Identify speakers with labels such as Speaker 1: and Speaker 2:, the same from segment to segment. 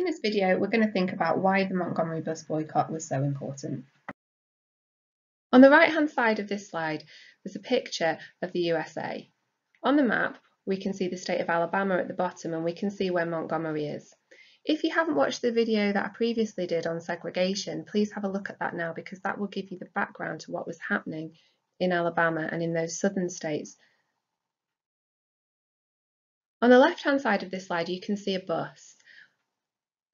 Speaker 1: In this video, we're going to think about why the Montgomery bus boycott was so important. On the right-hand side of this slide, there's a picture of the USA. On the map, we can see the state of Alabama at the bottom and we can see where Montgomery is. If you haven't watched the video that I previously did on segregation, please have a look at that now because that will give you the background to what was happening in Alabama and in those southern states. On the left-hand side of this slide, you can see a bus.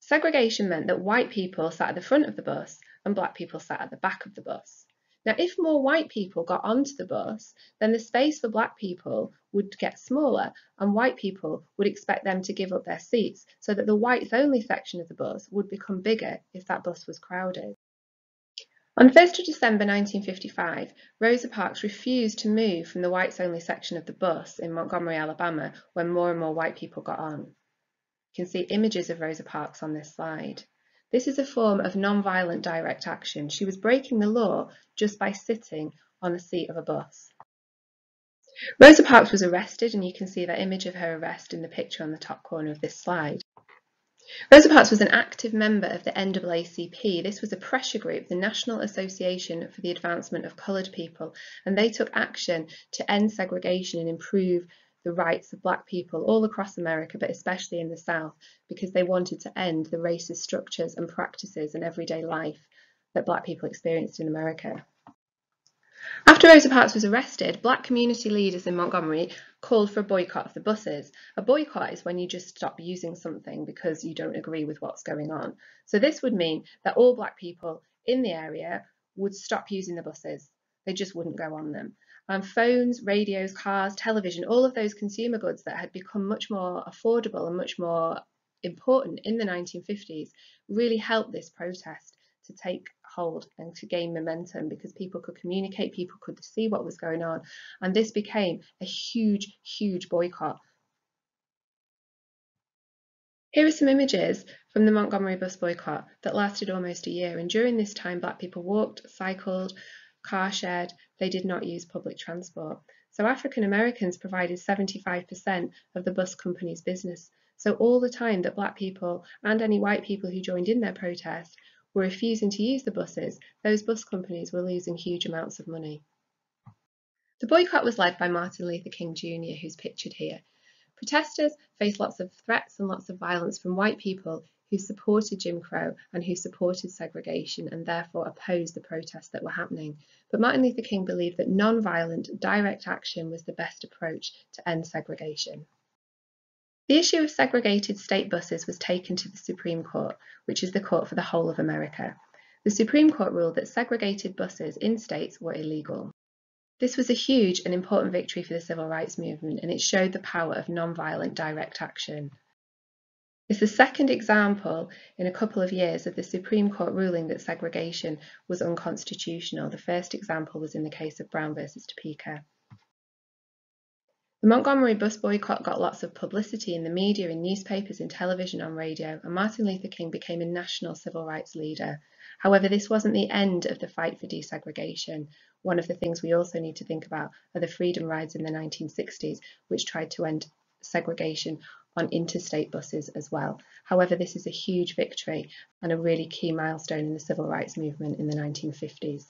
Speaker 1: Segregation meant that white people sat at the front of the bus and black people sat at the back of the bus. Now, if more white people got onto the bus, then the space for black people would get smaller and white people would expect them to give up their seats so that the whites only section of the bus would become bigger if that bus was crowded. On 1st of December 1955, Rosa Parks refused to move from the whites only section of the bus in Montgomery, Alabama, when more and more white people got on. You can see images of Rosa Parks on this slide. This is a form of non-violent direct action. She was breaking the law just by sitting on the seat of a bus. Rosa Parks was arrested and you can see that image of her arrest in the picture on the top corner of this slide. Rosa Parks was an active member of the NAACP. This was a pressure group, the National Association for the Advancement of Coloured People, and they took action to end segregation and improve the rights of black people all across America, but especially in the South, because they wanted to end the racist structures and practices in everyday life that black people experienced in America. After Rosa Parks was arrested, black community leaders in Montgomery called for a boycott of the buses. A boycott is when you just stop using something because you don't agree with what's going on. So this would mean that all black people in the area would stop using the buses. They just wouldn't go on them phones, radios, cars, television, all of those consumer goods that had become much more affordable and much more important in the 1950s really helped this protest to take hold and to gain momentum because people could communicate, people could see what was going on, and this became a huge, huge boycott. Here are some images from the Montgomery bus boycott that lasted almost a year, and during this time, black people walked, cycled, car shared, they did not use public transport. So African Americans provided 75% of the bus company's business. So all the time that black people and any white people who joined in their protest were refusing to use the buses, those bus companies were losing huge amounts of money. The boycott was led by Martin Luther King Jr., who's pictured here. Protesters faced lots of threats and lots of violence from white people who supported Jim Crow and who supported segregation and therefore opposed the protests that were happening. But Martin Luther King believed that non-violent, direct action was the best approach to end segregation. The issue of segregated state buses was taken to the Supreme Court, which is the court for the whole of America. The Supreme Court ruled that segregated buses in states were illegal. This was a huge and important victory for the civil rights movement and it showed the power of non-violent direct action. It's the second example in a couple of years of the Supreme Court ruling that segregation was unconstitutional. The first example was in the case of Brown versus Topeka. The Montgomery bus boycott got lots of publicity in the media, in newspapers, in television, on radio, and Martin Luther King became a national civil rights leader. However, this wasn't the end of the fight for desegregation. One of the things we also need to think about are the freedom rides in the 1960s, which tried to end segregation on interstate buses as well. However, this is a huge victory and a really key milestone in the civil rights movement in the 1950s.